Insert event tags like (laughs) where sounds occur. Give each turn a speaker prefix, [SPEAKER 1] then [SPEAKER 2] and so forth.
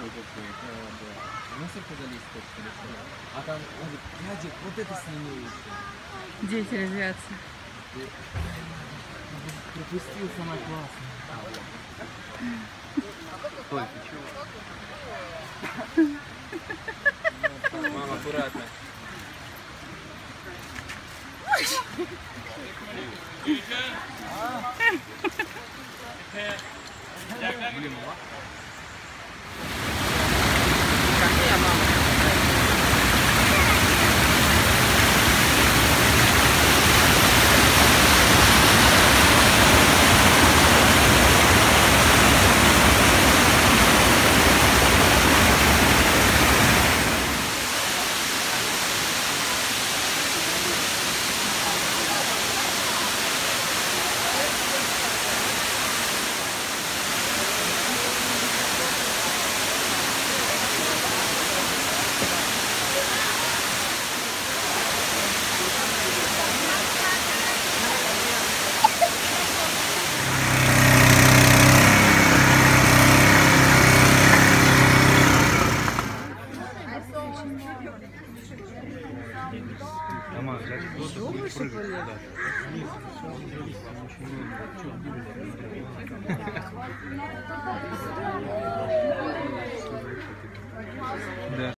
[SPEAKER 1] на мусорку залезть хочет или что? А там, он говорит, дядя, вот это сними лучше.
[SPEAKER 2] Дети резвятся.
[SPEAKER 1] Пропустил самое классное.
[SPEAKER 3] Толь, ты чего?
[SPEAKER 1] Мама, аккуратно.
[SPEAKER 3] Блин, Дома, взять кто-то будет прыгать. Да. (laughs)